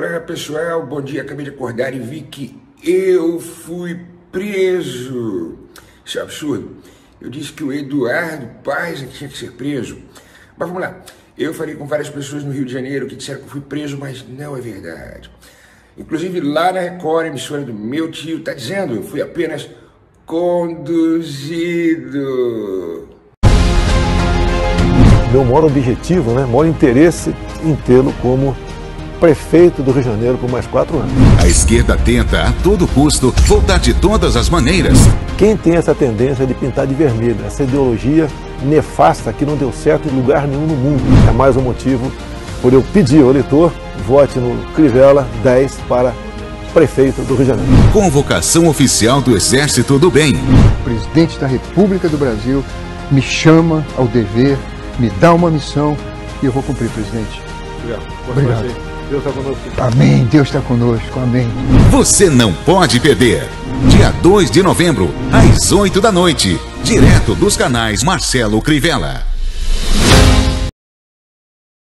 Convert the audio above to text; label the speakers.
Speaker 1: Olha pessoal, bom dia. Acabei de acordar e vi que eu fui preso. Isso é absurdo. Eu disse que o Eduardo Paz é tinha que ser preso. Mas vamos lá. Eu falei com várias pessoas no Rio de Janeiro que disseram que eu fui preso, mas não é verdade. Inclusive lá na Record, emissora do meu tio, tá dizendo eu fui apenas conduzido.
Speaker 2: Meu maior objetivo, né, maior interesse em tê-lo como prefeito do Rio de Janeiro por mais quatro anos.
Speaker 3: A esquerda tenta, a todo custo, voltar de todas as maneiras.
Speaker 2: Quem tem essa tendência de pintar de vermelho, essa ideologia nefasta que não deu certo em lugar nenhum no mundo, é mais um motivo por eu pedir ao eleitor, vote no Crivella 10 para prefeito do Rio de Janeiro.
Speaker 3: Convocação oficial do Exército do Bem.
Speaker 4: O presidente da República do Brasil me chama ao dever, me dá uma missão e eu vou cumprir, presidente.
Speaker 2: Obrigado. Deus está conosco.
Speaker 4: Amém. Deus está conosco. Amém.
Speaker 3: Você não pode perder. Dia 2 de novembro, às 8 da noite. Direto dos canais Marcelo Crivella.